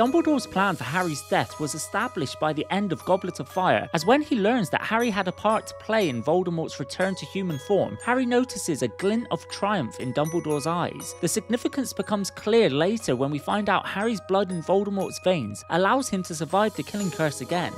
Dumbledore's plan for Harry's death was established by the end of Goblet of Fire, as when he learns that Harry had a part to play in Voldemort's return to human form, Harry notices a glint of triumph in Dumbledore's eyes. The significance becomes clear later when we find out Harry's blood in Voldemort's veins allows him to survive the killing curse again.